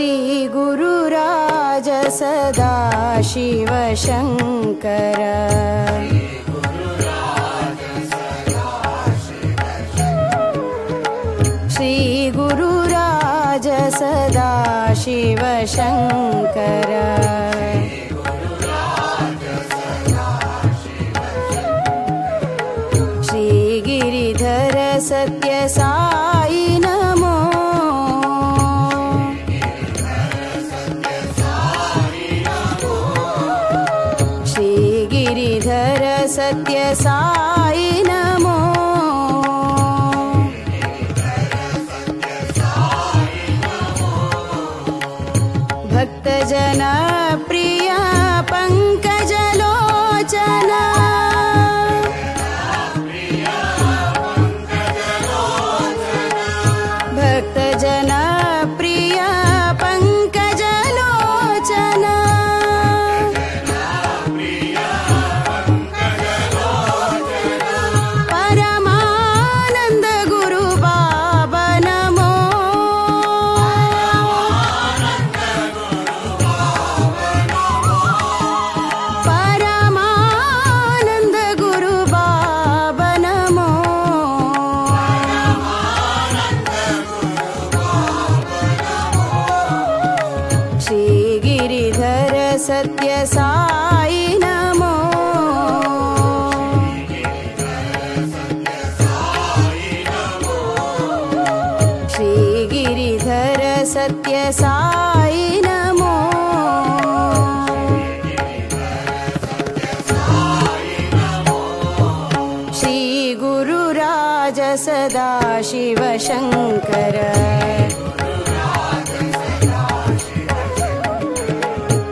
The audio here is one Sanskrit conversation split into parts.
श्रीगुरुराज सदा शिवशङ्कर श्रीगुरुराज सदा शिवशङ्कर श्रीगिरिधर सत्यसाई सत्यसाई नमो श्रीगिरिधर सत्यसाई नमो श्रीगुरुराज सदा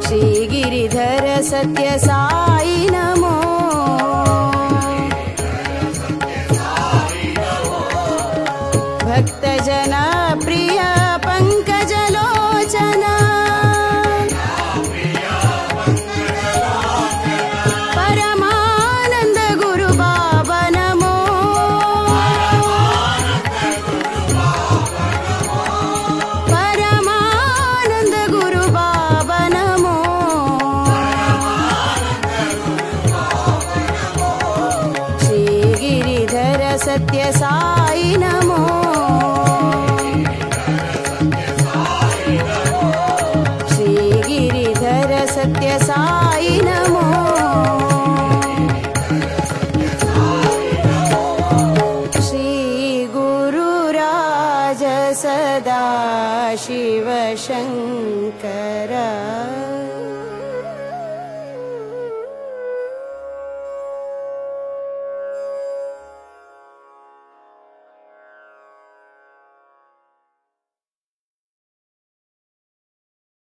श्रीगिरिधर सत्यसाई नमो सत्यसाई नमो श्रीगिरिधर सत्यसाई नमो श्रीगुरुराज सदा शिवशङ्कर